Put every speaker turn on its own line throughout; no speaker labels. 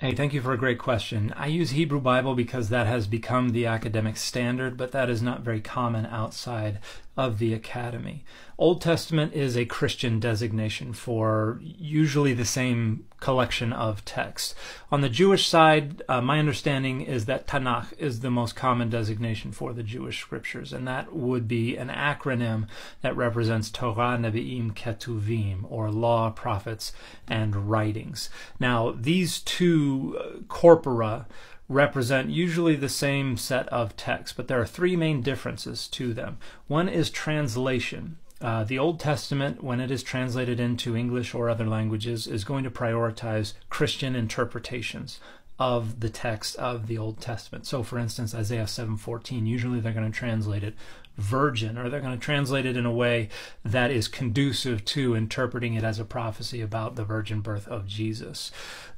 Hey, thank you for a great question. I use Hebrew Bible because that has become the academic standard, but that is not very common outside of the academy. Old Testament is a Christian designation for usually the same collection of texts. On the Jewish side, uh, my understanding is that Tanakh is the most common designation for the Jewish scriptures, and that would be an acronym that represents Torah, Nevi'im, Ketuvim, or law, prophets, and writings. Now, these two uh, corpora represent usually the same set of texts, but there are three main differences to them. One is translation. Uh, the Old Testament, when it is translated into English or other languages, is going to prioritize Christian interpretations of the text of the Old Testament. So, for instance, Isaiah 7:14, usually they're going to translate it virgin, or they're going to translate it in a way that is conducive to interpreting it as a prophecy about the virgin birth of Jesus.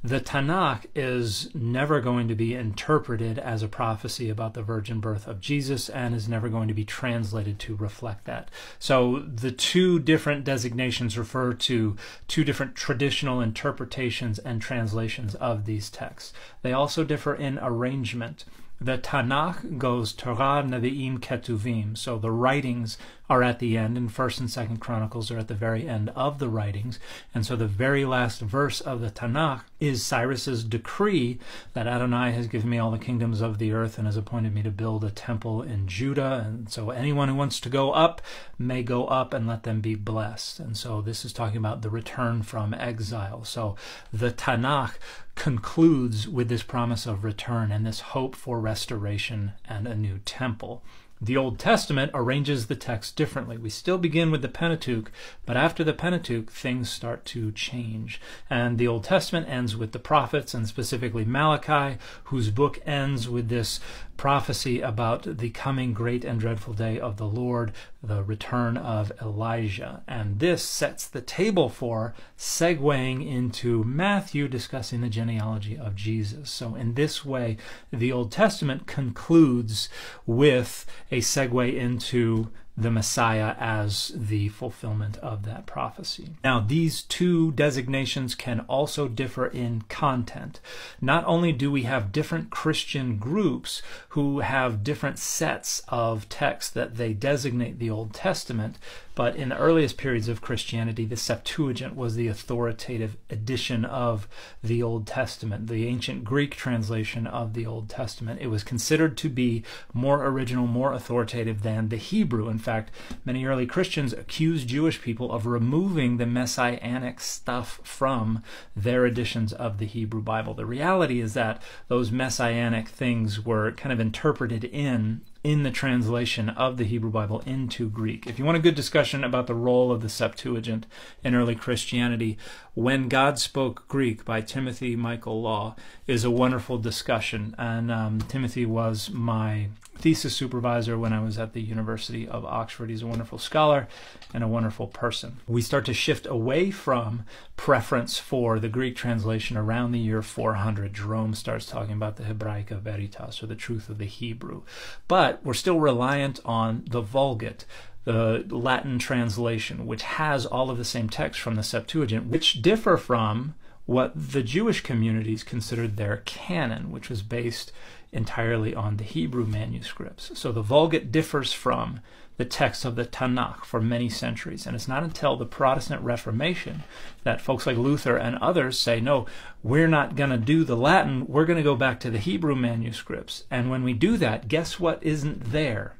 The Tanakh is never going to be interpreted as a prophecy about the virgin birth of Jesus and is never going to be translated to reflect that. So the two different designations refer to two different traditional interpretations and translations of these texts. They also differ in arrangement. The Tanakh goes Torah, Nevi'im, Ketuvim. So the writings are at the end, and First and Second Chronicles are at the very end of the writings. And so the very last verse of the Tanakh is Cyrus's decree that Adonai has given me all the kingdoms of the earth and has appointed me to build a temple in Judah. And so anyone who wants to go up may go up and let them be blessed. And so this is talking about the return from exile. So the Tanakh concludes with this promise of return and this hope for restoration and a new temple. The Old Testament arranges the text differently. We still begin with the Pentateuch, but after the Pentateuch, things start to change. And the Old Testament ends with the prophets, and specifically Malachi, whose book ends with this prophecy about the coming great and dreadful day of the Lord, the return of Elijah. And this sets the table for segueing into Matthew discussing the genealogy of Jesus. So, in this way, the Old Testament concludes with a segue into the Messiah as the fulfillment of that prophecy. Now, these two designations can also differ in content. Not only do we have different Christian groups who have different sets of texts that they designate the Old Testament, but in the earliest periods of Christianity, the Septuagint was the authoritative edition of the Old Testament, the ancient Greek translation of the Old Testament. It was considered to be more original, more authoritative than the Hebrew. In fact, many early Christians accused Jewish people of removing the messianic stuff from their editions of the Hebrew Bible. The reality is that those messianic things were kind of interpreted in in the translation of the Hebrew Bible into Greek. If you want a good discussion about the role of the Septuagint in early Christianity, When God Spoke Greek by Timothy Michael Law is a wonderful discussion. And um, Timothy was my thesis supervisor when I was at the University of Oxford. He's a wonderful scholar and a wonderful person. We start to shift away from preference for the Greek translation around the year 400. Jerome starts talking about the Hebraica Veritas or the truth of the Hebrew. But we're still reliant on the Vulgate the Latin translation, which has all of the same text from the Septuagint, which differ from what the Jewish communities considered their canon, which was based entirely on the Hebrew manuscripts. So the Vulgate differs from the text of the Tanakh for many centuries. And it's not until the Protestant Reformation that folks like Luther and others say, no, we're not going to do the Latin, we're going to go back to the Hebrew manuscripts. And when we do that, guess what isn't there?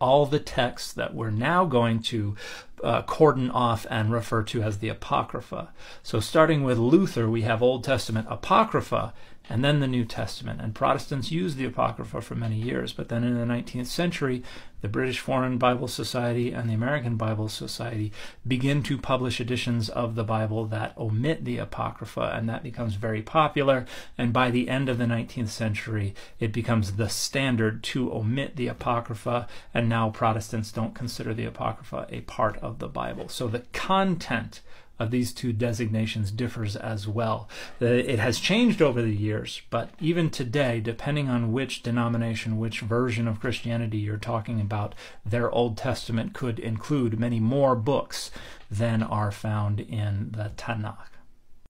all the texts that we're now going to uh, cordon off and refer to as the Apocrypha. So, starting with Luther, we have Old Testament Apocrypha and then the New Testament. And Protestants used the Apocrypha for many years, but then in the 19th century, the British Foreign Bible Society and the American Bible Society begin to publish editions of the Bible that omit the Apocrypha, and that becomes very popular. And by the end of the 19th century, it becomes the standard to omit the Apocrypha, and now Protestants don't consider the Apocrypha a part of the Bible. So the content of these two designations differs as well. It has changed over the years, but even today, depending on which denomination, which version of Christianity you're talking about, their Old Testament could include many more books than are found in the Tanakh.